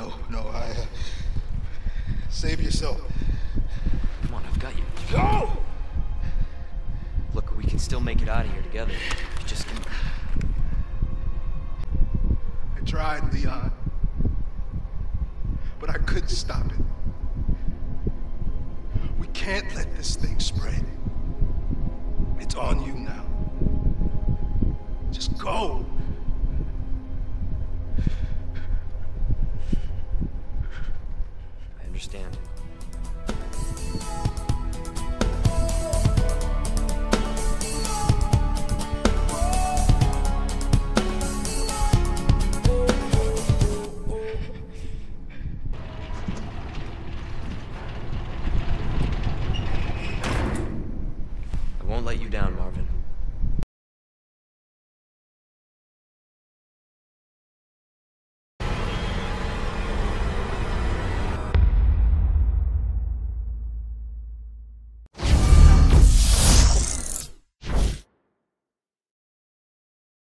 No, no, I... Uh, save yourself. Come on, I've got you. Go! Look, we can still make it out of here together. Just give me... I tried, Leon. But I couldn't stop it. We can't let this thing spread. It's on you now. Just go. understanding.